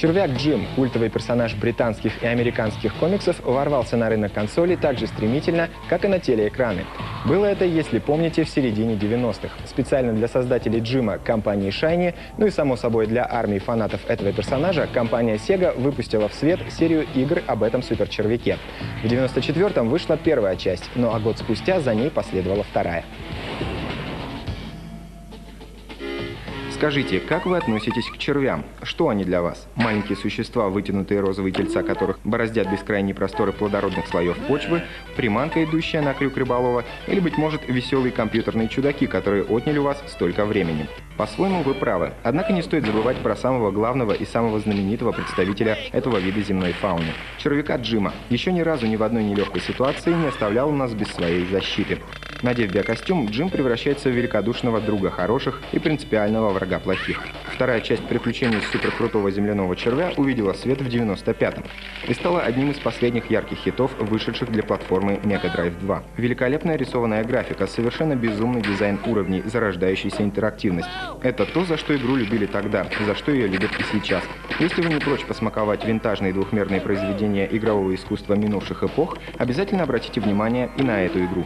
Червяк Джим, культовый персонаж британских и американских комиксов, ворвался на рынок консолей так же стремительно, как и на телеэкраны. Было это, если помните, в середине 90-х. Специально для создателей Джима компании Shiny, ну и само собой для армии фанатов этого персонажа, компания Sega выпустила в свет серию игр об этом суперчервяке. В 94-м вышла первая часть, ну а год спустя за ней последовала вторая. Скажите, как вы относитесь к червям? Что они для вас? Маленькие существа, вытянутые розовые тельца которых бороздят бескрайние просторы плодородных слоев почвы, приманка, идущая на крюк рыболова, или, быть может, веселые компьютерные чудаки, которые отняли у вас столько времени? По-своему вы правы. Однако не стоит забывать про самого главного и самого знаменитого представителя этого вида земной фауны – червяка Джима. Еще ни разу ни в одной нелегкой ситуации не оставлял нас без своей защиты. Надев биокостюм, Джим превращается в великодушного друга хороших и принципиального врага плохих. Вторая часть приключений суперкрутого земляного червя увидела свет в 95-м и стала одним из последних ярких хитов, вышедших для платформы Mega Drive 2. Великолепная рисованная графика, совершенно безумный дизайн уровней, зарождающаяся интерактивность. Это то, за что игру любили тогда, за что ее любят и сейчас. Если вы не прочь посмаковать винтажные двухмерные произведения игрового искусства минувших эпох, обязательно обратите внимание и на эту игру.